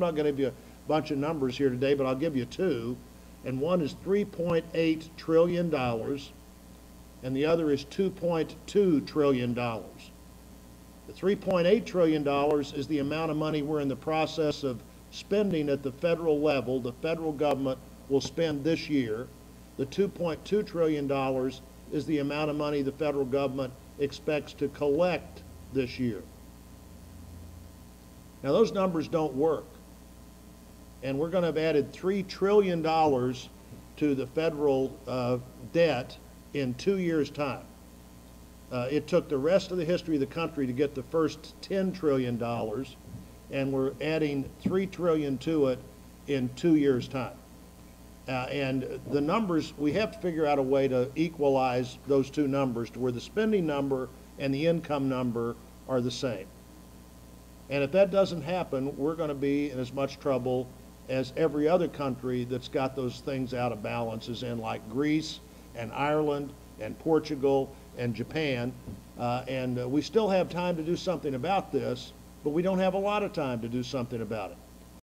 I'm not going to give you a bunch of numbers here today, but I'll give you two. And one is $3.8 trillion, and the other is $2.2 trillion. The $3.8 trillion is the amount of money we're in the process of spending at the federal level, the federal government will spend this year. The $2.2 trillion is the amount of money the federal government expects to collect this year. Now, those numbers don't work. And we're going to have added $3 trillion to the federal uh, debt in two years' time. Uh, it took the rest of the history of the country to get the first $10 trillion, and we're adding 3 trillion to it in two years' time. Uh, and the numbers, we have to figure out a way to equalize those two numbers to where the spending number and the income number are the same. And if that doesn't happen, we're going to be in as much trouble as every other country that's got those things out of balance is in, like Greece and Ireland and Portugal and Japan. Uh, and uh, we still have time to do something about this, but we don't have a lot of time to do something about it.